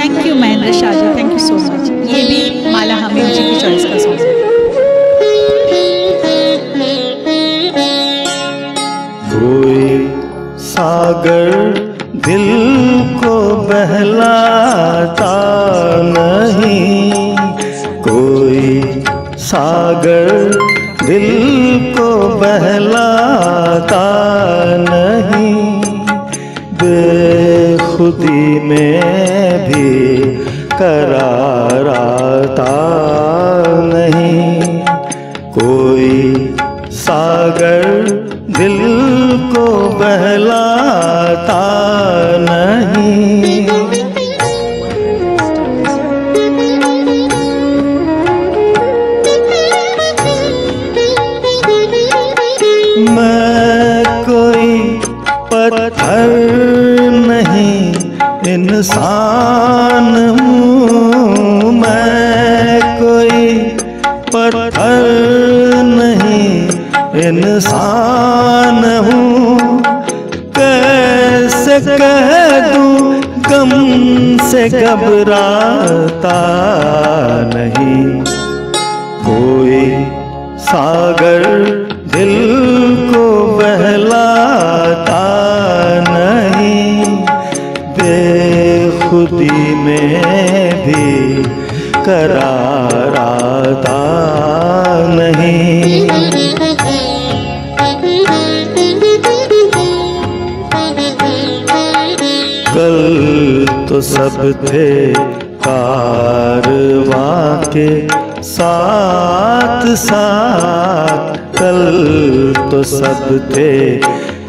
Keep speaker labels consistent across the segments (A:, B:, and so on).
A: Thank you Mahendra Shah thank you so much ये भी माला हमीद जी की चॉइस का सॉन्ग है।
B: कोई सागर दिल को बहलाता नहीं। कोई सागर दिल को बहलाता में भी कराराता नहीं। कोई सागर दिल को बहलाता नहीं। मैं कोई नहीं इंसान हूँ मैं, कोई पत्थर नहीं। इंसान हूँ, कैसे कह दूँ, गम से घबराता नहीं। कोई सागर दिल बेखुदी में भी कराराता नहीं। कल तो सब थे कारवा के साथ साथ। कल तो सब थे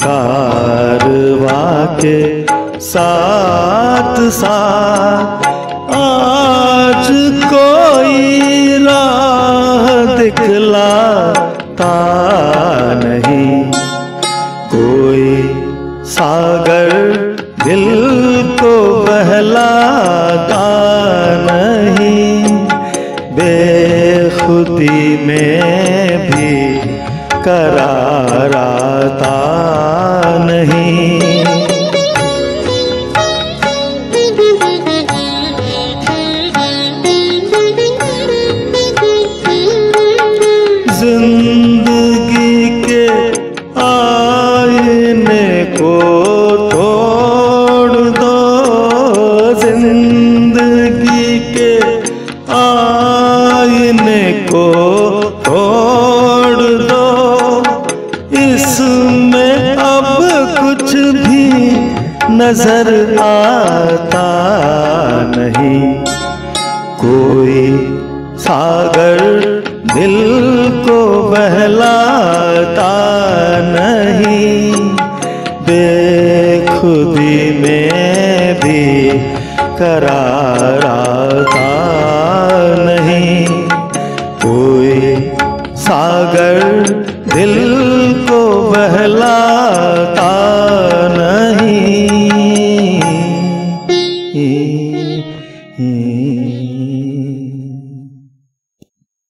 B: कारवा के साथ साथ आज कोई राह दिखलाता नहीं। कोई सागर दिल को बहलाता नहीं। बेखुदी में भी कराराता नहीं। इसमें अब कुछ भी नज़र आता नहीं। कोई सागर दिल को बहलाता नहीं। बेखुदी में भी कराराता नहीं। सागर दिल को बहला